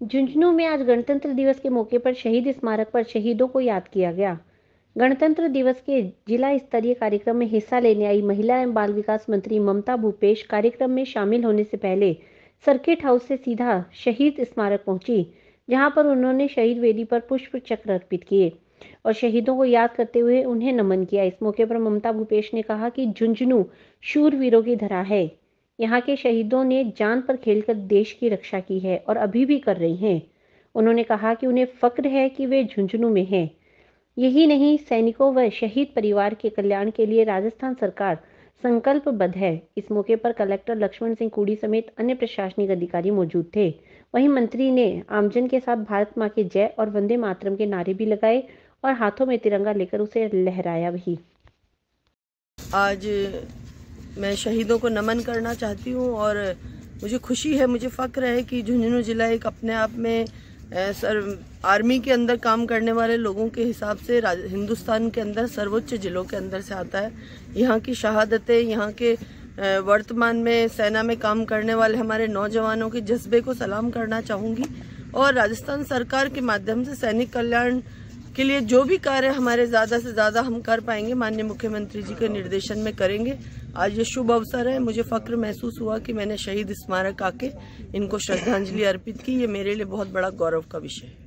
झुंझुनू में आज गणतंत्र दिवस के मौके पर शहीद स्मारक पर शहीदों को याद किया गया। गणतंत्र दिवस के जिला स्तरीय कार्यक्रम में हिस्सा लेने आई महिला एवं बाल विकास मंत्री ममता भूपेश कार्यक्रम में शामिल होने से पहले सर्किट हाउस से सीधा शहीद स्मारक पहुँची, जहाँ पर उन्होंने शहीद वेदी पर पुष्प चक्र अर्पित किए और शहीदों को याद करते हुए उन्हें नमन किया। इस मौके पर ममता भूपेश ने कहा कि झुंझुनू शूरवीरों की धरा है। यहाँ के शहीदों ने जान पर खेलकर देश की रक्षा की है और अभी भी कर रही हैं। उन्होंने कहा कि उन्हें फक्र है कि वे झुंझुनू में हैं। यही नहीं, सैनिकों व शहीद परिवार के कल्याण के लिए राजस्थान सरकार संकल्पबद्ध है। इस मौके पर कलेक्टर लक्ष्मण सिंह कुड़ी समेत अन्य प्रशासनिक अधिकारी मौजूद थे। वहीं मंत्री ने आमजन के साथ भारत माँ के जय और वंदे मातरम के नारे भी लगाए और हाथों में तिरंगा लेकर उसे लहराया भी। आज मैं शहीदों को नमन करना चाहती हूँ और मुझे खुशी है, मुझे फ़क्र है कि झुंझुनू ज़िला एक अपने आप में सर, आर्मी के अंदर काम करने वाले लोगों के हिसाब से हिंदुस्तान के अंदर, सर्वोच्च जिलों के अंदर से आता है। यहाँ की शहादतें, यहाँ के वर्तमान में सेना में काम करने वाले हमारे नौजवानों के जज्बे को सलाम करना चाहूँगी और राजस्थान सरकार के माध्यम से सैनिक कल्याण के लिए जो भी कार्य हमारे ज़्यादा से ज़्यादा हम कर पाएँगे, माननीय मुख्यमंत्री जी के निर्देशन में करेंगे। आज ये शुभ अवसर है। मुझे फक्र महसूस हुआ कि मैंने शहीद स्मारक आके इनको श्रद्धांजलि अर्पित की। ये मेरे लिए बहुत बड़ा गौरव का विषय है।